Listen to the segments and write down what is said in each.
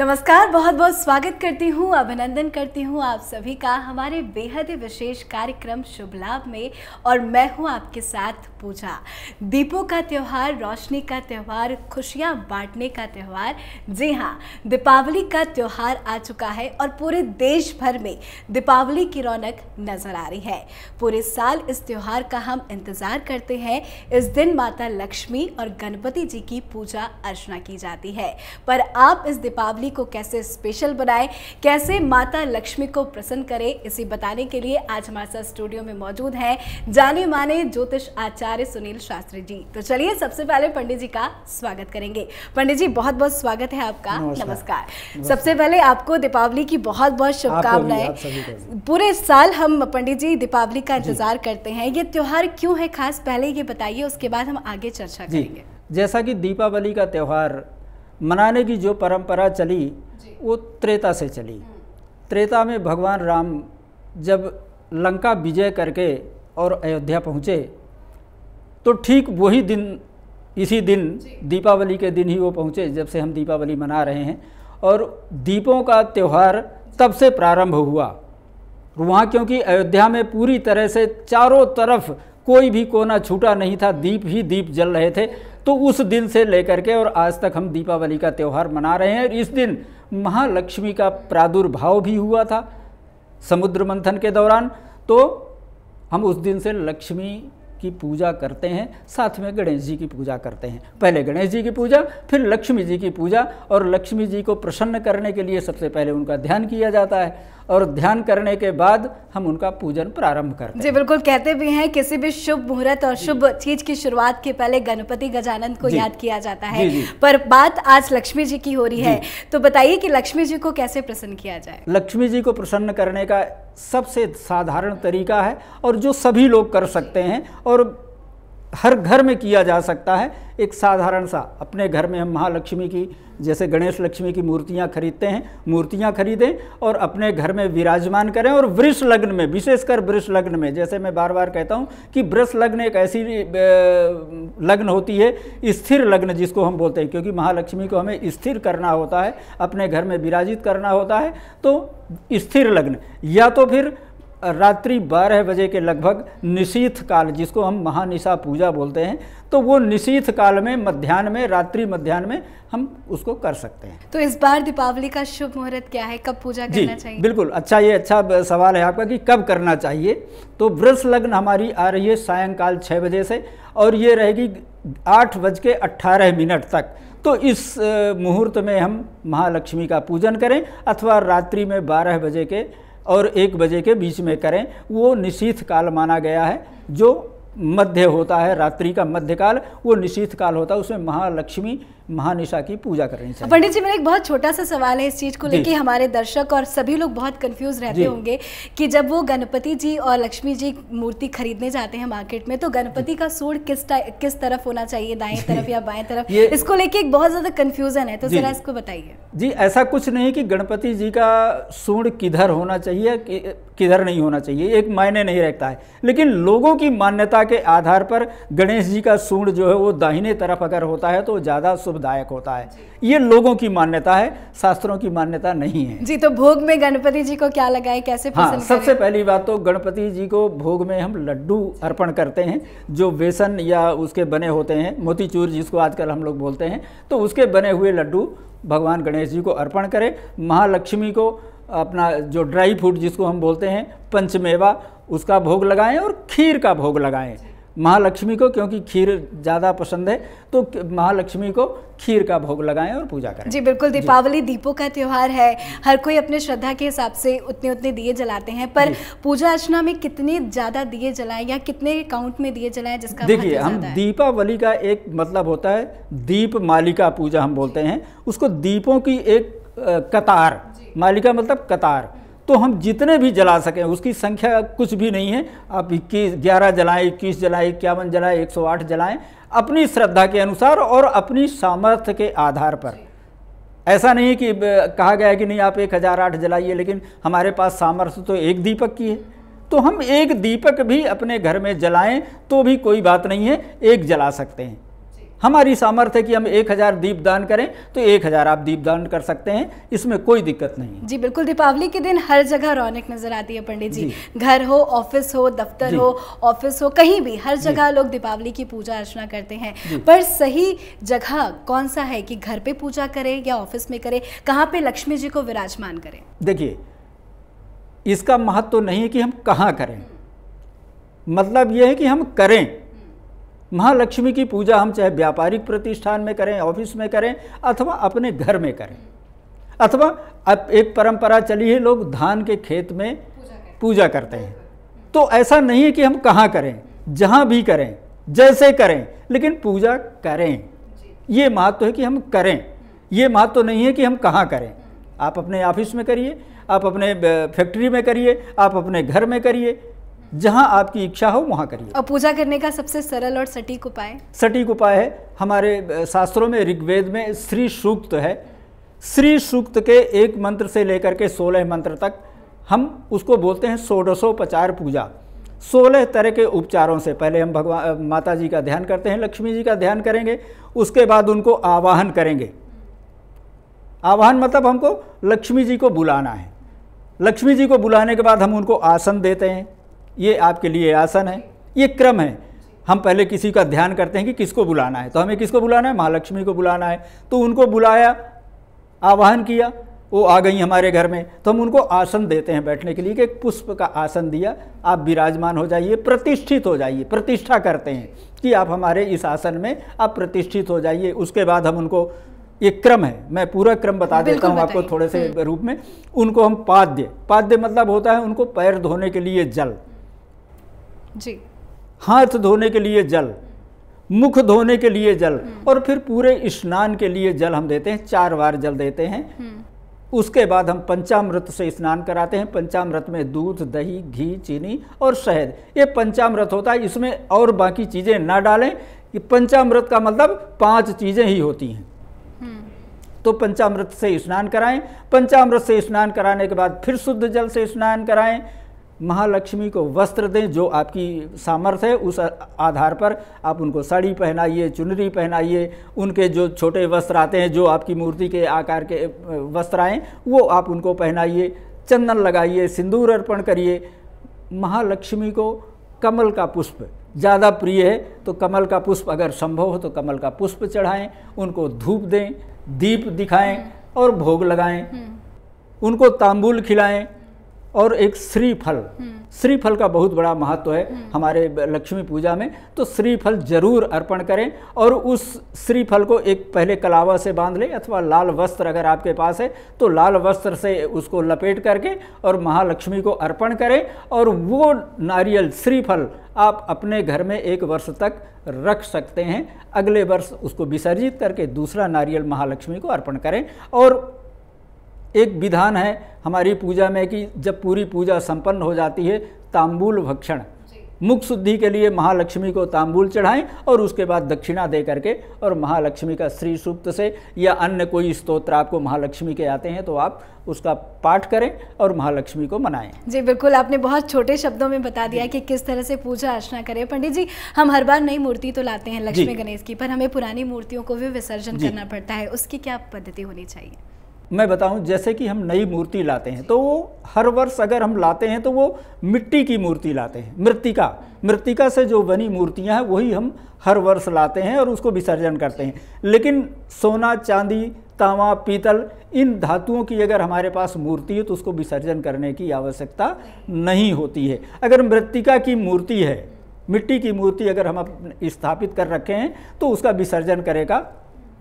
नमस्कार बहुत बहुत स्वागत करती हूँ, अभिनंदन करती हूँ आप सभी का हमारे बेहद ही विशेष कार्यक्रम शुभ लाभ में और मैं हूँ आपके साथ पूजा। दीपों का त्यौहार, रोशनी का त्यौहार, खुशियाँ बांटने का त्यौहार। जी हाँ दीपावली का त्यौहार आ चुका है और पूरे देश भर में दीपावली की रौनक नज़र आ रही है। पूरे साल इस त्यौहार का हम इंतज़ार करते हैं। इस दिन माता लक्ष्मी और गणपति जी की पूजा अर्चना की जाती है। पर आप इस दीपावली को कैसे स्पेशल बनाएँ कैसे माता लक्ष्मी को प्रसन्न करें इसी बताने के लिए आज हमारे साथ स्टूडियो में मौजूद हैं जाने माने ज्योतिष आचार्य सुनील शास्त्री जी। तो चलिए सबसे पहले पंडित जी का स्वागत करेंगे। पंडित जी बहुत बहुत स्वागत है आपका। नमस्कार। नमस्कार। सबसे पहले आपको दीपावली की बहुत बहुत शुभकामनाएँ। पूरे साल हम पंडित जी दीपावली का इंतज़ार करते हैं। ये त्योहार क्यों है खास? पहले ये बताइए उसके बाद हम आगे चर्चा करेंगे। जैसा कि दीपावली का त्यौहार मनाने की जो परंपरा चली वो त्रेता से चली। त्रेता में भगवान राम जब लंका विजय करके और अयोध्या पहुँचे तो ठीक वही दिन इसी दिन दीपावली के दिन ही वो पहुँचे जब से हम दीपावली मना रहे हैं। और दीपों का त्यौहार तब से प्रारंभ हुआ। वहाँ क्योंकि अयोध्या में पूरी तरह से चारों तरफ़ कोई भी कोना छूटा नहीं था दीप ही दीप जल रहे थे। तो उस दिन से लेकर के और आज तक हम दीपावली का त्यौहार मना रहे हैं। और इस दिन महालक्ष्मी का प्रादुर्भाव भी हुआ था समुद्र मंथन के दौरान। तो हम उस दिन से लक्ष्मी की पूजा करते हैं, साथ में गणेश जी की पूजा करते हैं। पहले गणेश जी की पूजा, फिर लक्ष्मी जी की पूजा और लक्ष्मी जी को प्रसन्न करने के लिए सबसे पहले उनका ध्यान किया जाता है। और ध्यान करने के बाद हम उनका पूजन प्रारंभ करते हैं। जी बिल्कुल कहते भी हैं किसी भी शुभ मुहूर्त और शुभ चीज़ की शुरुआत के पहले गणपति गजानंद को याद किया जाता है। जी, जी। पर बात आज लक्ष्मी जी की हो रही है तो बताइए कि लक्ष्मी जी को कैसे प्रसन्न किया जाए? लक्ष्मी जी को प्रसन्न करने का सबसे साधारण तरीका है और जो सभी लोग कर सकते हैं और हर घर में किया जा सकता है। एक साधारण सा, अपने घर में हम महालक्ष्मी की, जैसे गणेश लक्ष्मी की मूर्तियाँ खरीदते हैं, मूर्तियाँ खरीदें और अपने घर में विराजमान करें और वृष लग्न में, विशेषकर वृष लग्न में, जैसे मैं बार बार कहता हूँ कि वृष लग्न एक ऐसी लग्न होती है, स्थिर लग्न जिसको हम बोलते हैं, क्योंकि महालक्ष्मी को हमें स्थिर करना होता है, अपने घर में विराजित करना होता है तो स्थिर लग्न। या तो फिर रात्रि 12 बजे के लगभग निशीथ काल जिसको हम महानिशा पूजा बोलते हैं तो वो निशीथ काल में मध्याह्न में रात्रि मध्याह्न में हम उसको कर सकते हैं। तो इस बार दीपावली का शुभ मुहूर्त क्या है? कब पूजा जी करना चाहिए? बिल्कुल। अच्छा ये अच्छा सवाल है आपका कि कब करना चाहिए? तो वृष लग्न हमारी आ रही है सायंकाल छः बजे से और ये रहेगी आठ बज के अट्ठारह मिनट तक। तो इस मुहूर्त में हम महालक्ष्मी का पूजन करें अथवा रात्रि में बारह बजे के और एक बजे के बीच में करें। वो निशीथ काल माना गया है, जो मध्य होता है, रात्रि का मध्यकाल वो निशीथ काल होता है, उसमें महालक्ष्मी महानिशा की पूजा करनी चाहिए। पंडित जी मेरा एक बहुत छोटा सा सवाल है इस चीज़ को जी। लेके। हमारे दर्शक और सभी लोग बहुत कंफ्यूज रहते होंगे कि जब वो गणपति जी और लक्ष्मी जी मूर्ति खरीदने जाते हैं मार्केट में तो गणपति का सूंड किस किस तरफ़ होना चाहिए? दाएँ तरफ़ या बाएँ तरफ़? इसको लेके एक बहुत ज़्यादा कंफ्यूजन है तो जरा इसको बताइए। जी ऐसा कुछ नहीं कि गणपति जी का सूंड किधर होना चाहिए किधर नहीं होना चाहिए एक मायने नहीं रखता है। लेकिन लोगों की मान्यता के आधार पर गणेश जी का सूंड जो है वो दाहिने तरफ़ अगर होता है तो ज़्यादा शुभदायक होता है। ये लोगों की मान्यता है शास्त्रों की मान्यता नहीं है। जी तो भोग में गणपति जी को क्या लगाए कैसे हाँ सबसे पहली बात तो गणपति जी को भोग में हम लड्डू अर्पण करते हैं जो बेसन या उसके बने होते हैं मोतीचूर जिसको आजकल हम लोग बोलते हैं तो उसके बने हुए लड्डू भगवान गणेश जी को अर्पण करें। महालक्ष्मी को अपना जो ड्राई फ्रूट जिसको हम बोलते हैं पंचमेवा उसका भोग लगाएँ और खीर का भोग लगाएँ। महालक्ष्मी को क्योंकि खीर ज़्यादा पसंद है तो महालक्ष्मी को खीर का भोग लगाएँ और पूजा करें। जी बिल्कुल दीपावली दीपों का त्योहार है। हर कोई अपने श्रद्धा के हिसाब से उतने उतने दिए जलाते हैं पर पूजा अर्चना में कितने ज़्यादा दिए जलाएँ या कितने काउंट में दिए जलाएँ जिसका देखिए हम दीपावली का एक मतलब होता है दीप मालिका पूजा हम बोलते हैं। उसको दीपों की एक कतार। मालिका मतलब कतार। तो हम जितने भी जला सकें, उसकी संख्या कुछ भी नहीं है। आप इक्कीस, ग्यारह जलाएँ, इक्कीस जलाएँ, इक्यावन जलाएँ, एक सौ आठ जलाएँ, अपनी श्रद्धा के अनुसार और अपनी सामर्थ्य के आधार पर। ऐसा नहीं कि कहा गया कि नहीं, आप एक हज़ार आठ जलाइए, लेकिन हमारे पास सामर्थ्य तो एक दीपक की है। तो हम एक दीपक भी अपने घर में जलाएँ तो भी कोई बात नहीं है, एक जला सकते हैं। हमारी सामर्थ्य है कि हम एक हज़ार दीप दान करें तो एक हज़ार आप दीप दान कर सकते हैं इसमें कोई दिक्कत नहीं जी बिल्कुल दीपावली के दिन हर जगह रौनक नज़र आती है पंडित जी, जी। घर हो ऑफ़िस हो दफ्तर हो ऑफ़िस हो कहीं भी हर जगह लोग दीपावली की पूजा अर्चना करते हैं। पर सही जगह कौन सा है कि घर पे पूजा करें या ऑफ़िस में करें? कहाँ पे लक्ष्मी जी को विराजमान करें? देखिए इसका महत्व तो नहीं है कि हम कहाँ करें। मतलब यह है कि हम करें। महालक्ष्मी की पूजा हम चाहे व्यापारिक प्रतिष्ठान में करें, ऑफ़िस में करें, अथवा अपने घर में करें। अथवा अब एक परंपरा चली है, लोग धान के खेत में पूजा करते हैं। तो ऐसा नहीं है कि हम कहाँ करें, जहाँ भी करें, जैसे करें, लेकिन पूजा करें। ये महत्व तो है कि हम करें। ये महत्व तो नहीं है कि हम कहाँ करें। आप अपने ऑफ़िस में करिए, आप अपने फैक्ट्री में करिए, आप अपने घर में करिए। जहाँ आपकी इच्छा हो वहाँ करिए। और पूजा करने का सबसे सरल और सटीक उपाय? सटीक उपाय है हमारे शास्त्रों में ऋग्वेद में श्री सूक्त है। श्री सूक्त के एक मंत्र से लेकर के सोलह मंत्र तक हम उसको बोलते हैं षोडशोपचार पूजा। सोलह तरह के उपचारों से पहले हम भगवान माता जी का ध्यान करते हैं लक्ष्मी जी का ध्यान करेंगे उसके बाद उनको आवाहन करेंगे। आवाहन मतलब हमको लक्ष्मी जी को बुलाना है। लक्ष्मी जी को बुलाने के बाद हम उनको आसन देते हैं। ये आपके लिए आसन है ये क्रम है। हम पहले किसी का ध्यान करते हैं कि किसको बुलाना है। तो हमें किसको बुलाना है? महालक्ष्मी को बुलाना है। तो उनको बुलाया आवाहन किया वो आ गई हमारे घर में। तो हम उनको आसन देते हैं बैठने के लिए कि एक पुष्प का आसन दिया आप विराजमान हो जाइए प्रतिष्ठित हो जाइए प्रतिष्ठा करते हैं कि आप हमारे इस आसन में आप प्रतिष्ठित हो जाइए। उसके बाद हम उनको एक क्रम है मैं पूरा क्रम बता देता हूँ आपको थोड़े से हम्म। रूप में। उनको हम पाद्य पाद्य मतलब होता है उनको पैर धोने के लिए जल। जी। हाथ धोने के लिए जल मुख धोने के लिए जल हम्म। और फिर पूरे स्नान के लिए जल हम देते हैं चार बार जल देते हैं। हम्म। उसके बाद हम पंचामृत से स्नान कराते हैं। पंचामृत में दूध दही घी चीनी और शहद। ये पंचामृत होता है इसमें और बाकी चीज़ें ना डालें। कि पंचामृत का मतलब पाँच चीज़ें ही होती हैं। हम्म। तो पंचामृत से स्नान कराएँ। पंचामृत से स्नान कराने के बाद फिर शुद्ध जल से स्नान कराएँ। महालक्ष्मी को वस्त्र दें जो आपकी सामर्थ्य है उस आधार पर आप उनको साड़ी पहनाइए चुनरी पहनाइए उनके जो छोटे वस्त्र आते हैं जो आपकी मूर्ति के आकार के वस्त्र आएँ वो आप उनको पहनाइए चंदन लगाइए सिंदूर अर्पण करिए महालक्ष्मी को कमल का पुष्प ज़्यादा प्रिय है तो कमल का पुष्प अगर संभव हो तो कमल का पुष्प चढ़ाएँ उनको धूप दें दीप दिखाएँ और भोग लगाएँ हम्म। उनको तांबुल खिलाएँ और एक श्रीफल हम्म। श्रीफल का बहुत बड़ा महत्व है हम्म। हमारे लक्ष्मी पूजा में तो श्रीफल ज़रूर अर्पण करें और उस श्रीफल को एक पहले कलावा से बाँध लें अथवा लाल वस्त्र अगर आपके पास है तो लाल वस्त्र से उसको लपेट करके और महालक्ष्मी को अर्पण करें और वो नारियल श्रीफल आप अपने घर में एक वर्ष तक रख सकते हैं अगले वर्ष उसको विसर्जित करके दूसरा नारियल महालक्ष्मी को अर्पण करें और एक विधान है हमारी पूजा में कि जब पूरी पूजा संपन्न हो जाती है तांबूल भक्षण। मुख शुद्धि के लिए महालक्ष्मी को तांबूल चढ़ाएँ और उसके बाद दक्षिणा दे करके और महालक्ष्मी का श्री सूक्त से या अन्य कोई स्तोत्र आपको महालक्ष्मी के आते हैं तो आप उसका पाठ करें और महालक्ष्मी को मनाएँ। जी बिल्कुल आपने बहुत छोटे शब्दों में बता दिया कि किस तरह से पूजा अर्चना करें। पंडित जी हम हर बार नई मूर्ति तो लाते हैं लक्ष्मी गणेश की पर हमें पुरानी मूर्तियों को भी विसर्जन करना पड़ता है। उसकी क्या पद्धति होनी चाहिए? मैं बताऊँ, जैसे कि हम नई मूर्ति लाते हैं तो वो हर वर्ष अगर हम लाते हैं तो वो मिट्टी की मूर्ति लाते हैं, मृतिका। मृतिका से जो बनी मूर्तियाँ हैं, वही हम हर वर्ष लाते हैं और उसको विसर्जन करते हैं। लेकिन सोना, चांदी, तांवा, पीतल, इन धातुओं की अगर हमारे पास मूर्ति है तो उसको विसर्जन करने की आवश्यकता नहीं होती है। अगर मृतिका की मूर्ति है, मिट्टी की मूर्ति अगर हम स्थापित कर रखे हैं तो उसका विसर्जन करेगा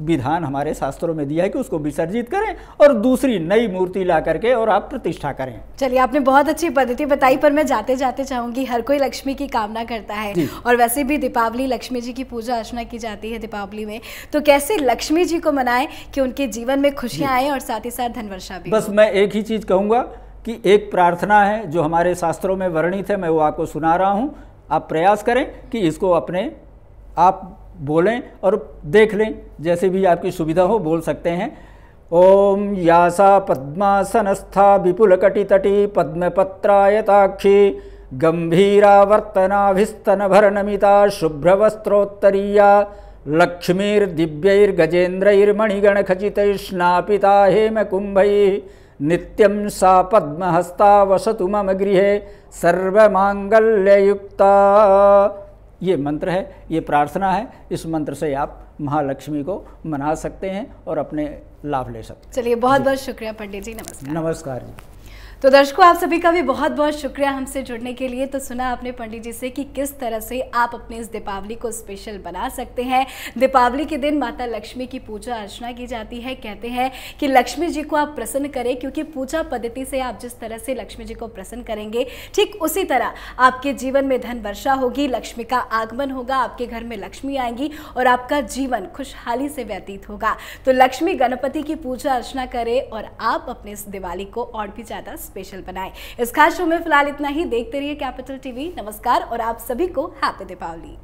विधान हमारे शास्त्रों में दिया है कि उसको विसर्जित करें और दूसरी नई मूर्ति ला करके और आप प्रतिष्ठा करें। चलिए आपने बहुत अच्छी पद्धति बताई पर मैं जाते जाते चाहूँगी हर कोई लक्ष्मी की कामना करता है और वैसे भी दीपावली लक्ष्मी जी की पूजा अर्चना की जाती है दीपावली में तो कैसे लक्ष्मी जी को मनाएँ कि उनके जीवन में खुशियाँ आए और साथ ही साथ धनवर्षा भी बस मैं एक ही चीज़ कहूँगा कि एक प्रार्थना है जो हमारे शास्त्रों में वर्णित है मैं वो आपको सुना रहा हूँ। आप प्रयास करें कि इसको अपने आप बोलें और देख लें, जैसे भी आपकी सुविधा हो, बोल सकते हैं। ओम यासा पद्मासनस्था विपुल कटितटी पद्मपत्रायताक्षी गंभीरावर्तनाभिस्तन भर नमिता शुभ्रवस्त्रोत्तरीया लक्ष्मीर्दिव्यैर्गजेन्द्रैर्मणिगणखचितैष्णापिता हेमकुम्भैः नित्यं सा पद्महस्ता वसतु मम गृहे सर्वमांगल्ययुक्ता ये मंत्र है ये प्रार्थना है इस मंत्र से आप महालक्ष्मी को मना सकते हैं और अपने लाभ ले सकते हैं। चलिए बहुत बहुत शुक्रिया पंडित जी नमस्कार। नमस्कार जी। तो दर्शकों, आप सभी का भी बहुत बहुत शुक्रिया हमसे जुड़ने के लिए। तो सुना आपने पंडित जी से कि किस तरह से आप अपने इस दीपावली को स्पेशल बना सकते हैं। दीपावली के दिन माता लक्ष्मी की पूजा अर्चना की जाती है। कहते हैं कि लक्ष्मी जी को आप प्रसन्न करें, क्योंकि पूजा पद्धति से आप जिस तरह से लक्ष्मी जी को प्रसन्न करेंगे, ठीक उसी तरह आपके जीवन में धन वर्षा होगी, लक्ष्मी का आगमन होगा, आपके घर में लक्ष्मी आएँगी और आपका जीवन खुशहाली से व्यतीत होगा। तो लक्ष्मी गणपति की पूजा अर्चना करें और आप अपने इस दिवाली को और भी ज़्यादा स्पेशल बनाए। इस खास शो में फ़िलहाल इतना ही। देखते रहिए कैपिटल टीवी नमस्कार और आप सभी को हैप्पी दीपावली